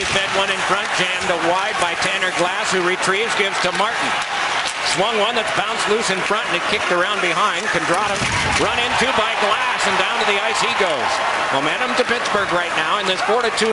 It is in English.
Valley fed one in front, jammed to wide by Tanner Glass, who retrieves, gives to Martin. Swung one that's bounced loose in front and it kicked around behind. Kundratek run into by Glass and down to the ice he goes. Momentum to Pittsburgh right now in this 4 to 2